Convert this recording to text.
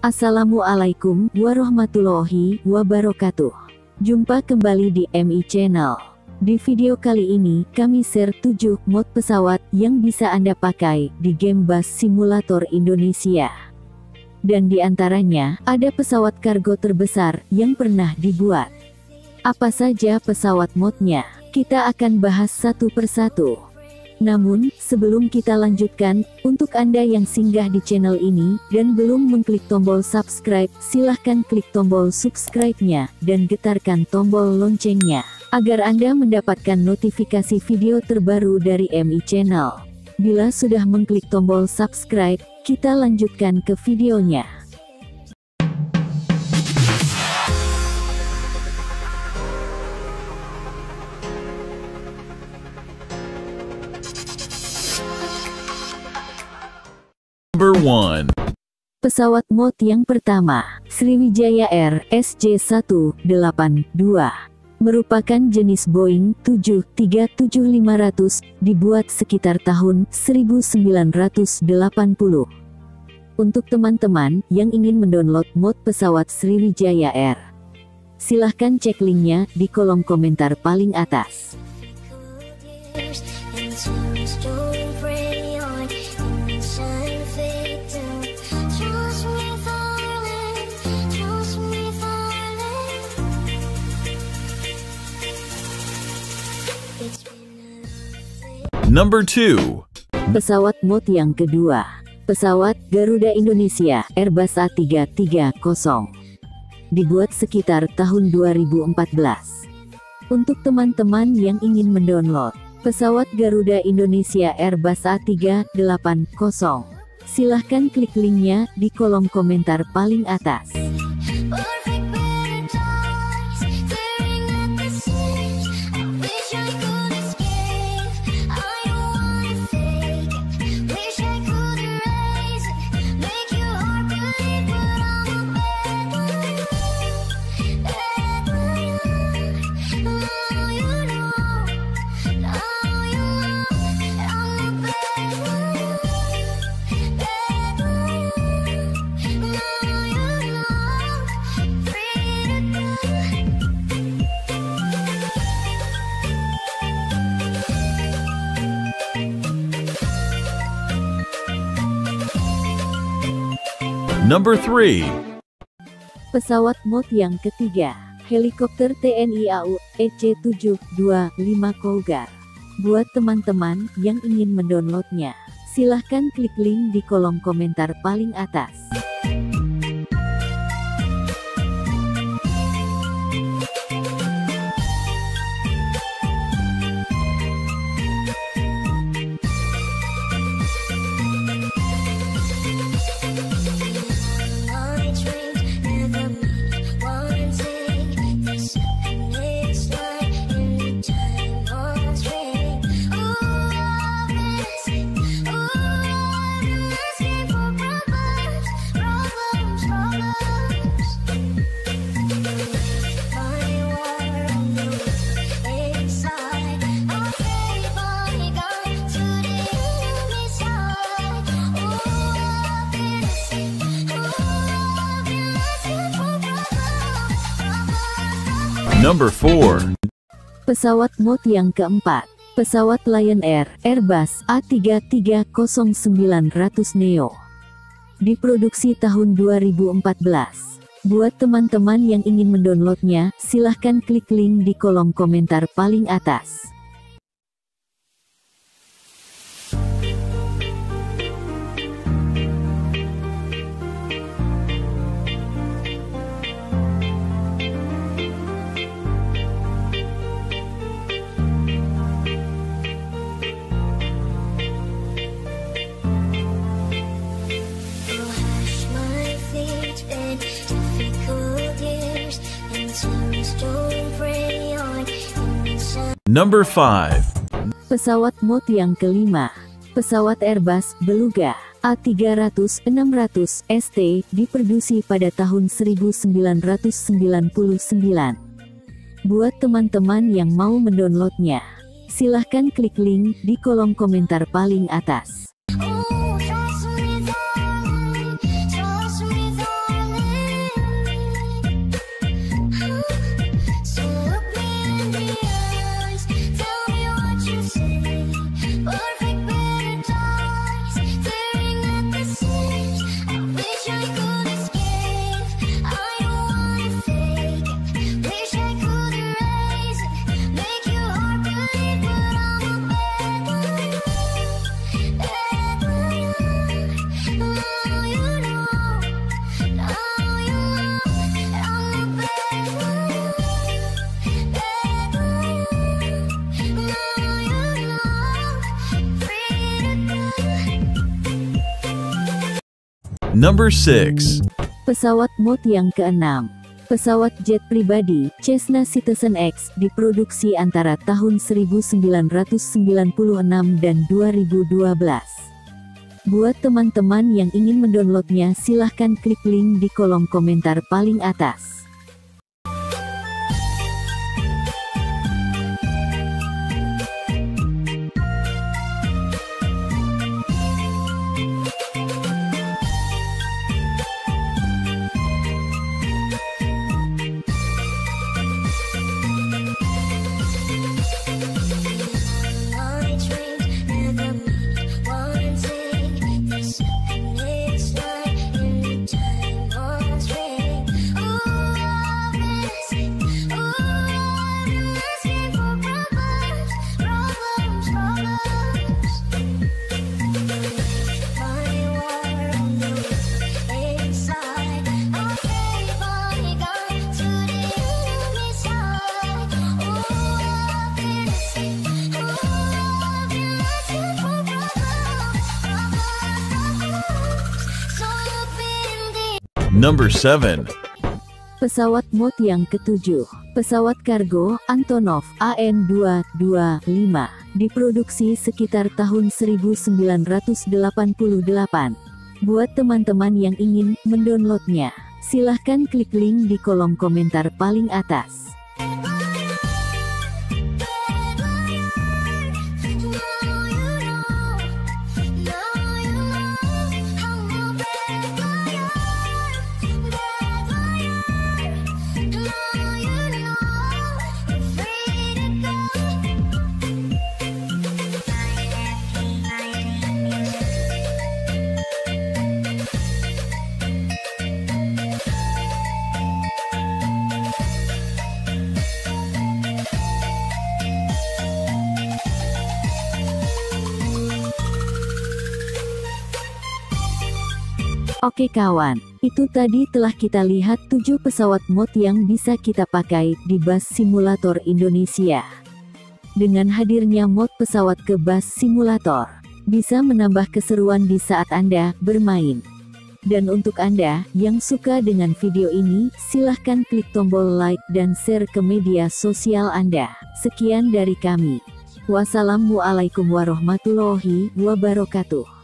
Assalamualaikum warahmatullahi wabarakatuh. Jumpa kembali di MI Channel. Di video kali ini, kami share 7 mod pesawat yang bisa Anda pakai di game Bus Simulator Indonesia. Dan di antaranya, ada pesawat kargo terbesar yang pernah dibuat. Apa saja pesawat modnya? Kita akan bahas satu persatu. Namun, sebelum kita lanjutkan, untuk Anda yang singgah di channel ini, dan belum mengklik tombol subscribe, silahkan klik tombol subscribe-nya, dan getarkan tombol loncengnya, agar Anda mendapatkan notifikasi video terbaru dari MI Channel. Bila sudah mengklik tombol subscribe, kita lanjutkan ke videonya. Number 1. Pesawat mod yang pertama, Sriwijaya Air SJ182, merupakan jenis Boeing 737-500, dibuat sekitar tahun 1980. Untuk teman-teman yang ingin mendownload mod pesawat Sriwijaya Air, silahkan cek linknya di kolom komentar paling atas. Number 2. Pesawat mod yang kedua, pesawat Garuda Indonesia Airbus A330, dibuat sekitar tahun 2014. Untuk teman-teman yang ingin mendownload pesawat Garuda Indonesia Airbus A380, silahkan klik linknya di kolom komentar paling atas. Number 3. Pesawat mod yang ketiga, helikopter TNI AU EC-725 Cougar. Buat teman-teman yang ingin mendownloadnya, silahkan klik link di kolom komentar paling atas. Number 4. Pesawat mod yang keempat, pesawat Lion Air Airbus A330-900 Neo. Diproduksi tahun 2014. Buat teman-teman yang ingin mendownloadnya, silahkan klik link di kolom komentar paling atas. Number 5. Pesawat mod yang kelima, pesawat Airbus Beluga A300-600 ST diproduksi pada tahun 1999. Buat teman-teman yang mau mendownloadnya, silahkan klik link di kolom komentar paling atas. Number 6. Pesawat mod yang keenam. Pesawat jet pribadi Cessna Citizen X diproduksi antara tahun 1996 dan 2012. Buat teman-teman yang ingin mendownloadnya silahkan klik link di kolom komentar paling atas. Number 7. Pesawat mod yang ketujuh, pesawat kargo Antonov AN-225, diproduksi sekitar tahun 1988. Buat teman-teman yang ingin mendownloadnya, silahkan klik link di kolom komentar paling atas. Oke kawan, itu tadi telah kita lihat 7 pesawat mod yang bisa kita pakai di Bus Simulator Indonesia. Dengan hadirnya mod pesawat ke Bus Simulator, bisa menambah keseruan di saat Anda bermain. Dan untuk Anda yang suka dengan video ini, silahkan klik tombol like dan share ke media sosial Anda. Sekian dari kami. Wassalamualaikum warahmatullahi wabarakatuh.